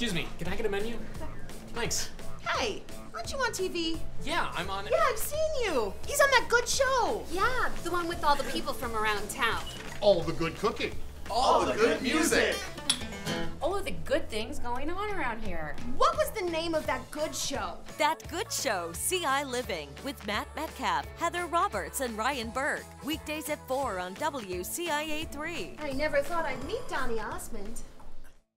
Excuse me, can I get a menu? Thanks. Hey, aren't you on TV? Yeah, I'm on. Yeah, I've seen you. He's on that good show. Yeah, the one with all the people from around town. All the good cooking. All the good music. All of the good things going on around here. What was the name of that good show? That Good Show, CI Living, with Matt Metcalf, Heather Roberts, and Ryan Burke. Weekdays at 4 on WCIA 3. I never thought I'd meet Donny Osmond.